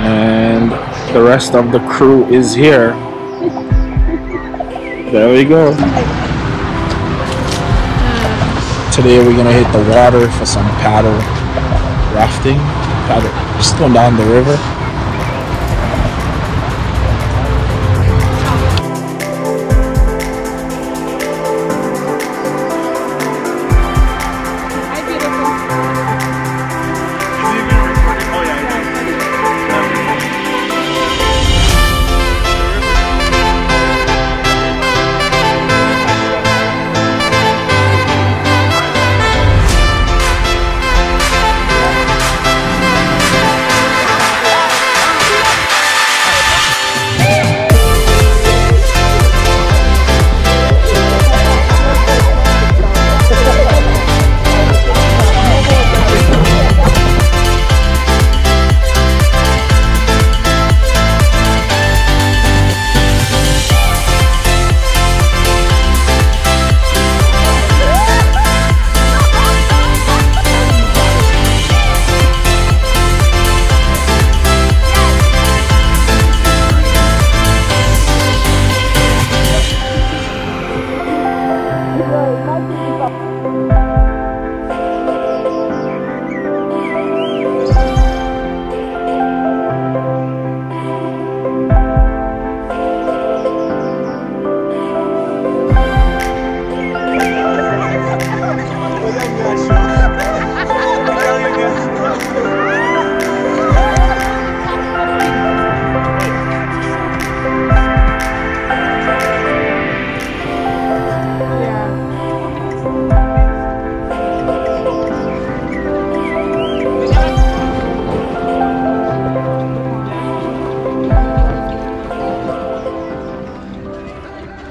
And the rest of the crew is here. There we go. Today we're gonna hit the water for some paddle rafting. Paddle, just going down the river. Lord.